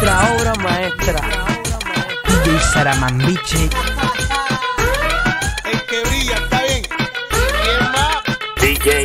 nuestra obra maestra. DJ Saramambiche. El que brilla, está bien. ¿Quién más? DJ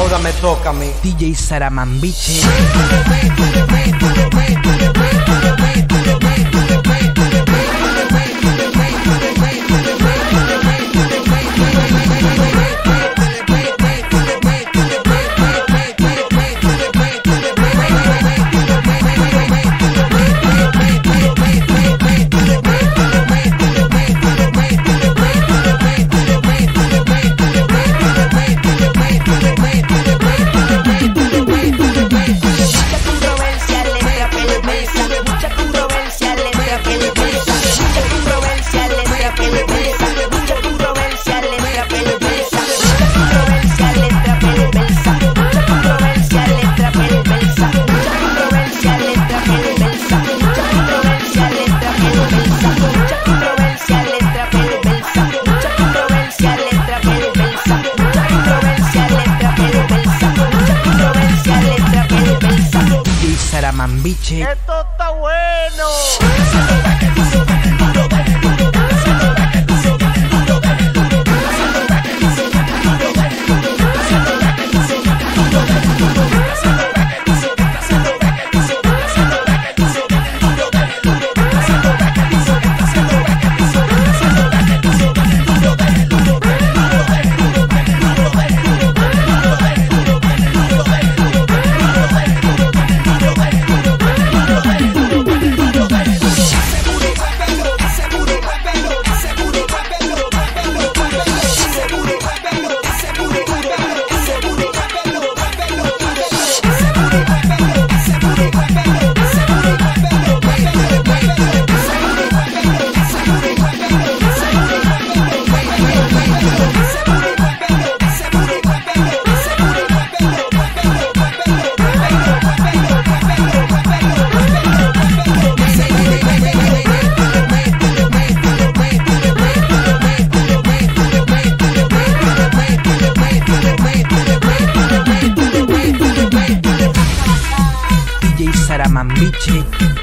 ahora me toca a mí. DJ Saramanbiche. ¡Esto está bueno! DJ Saramambiche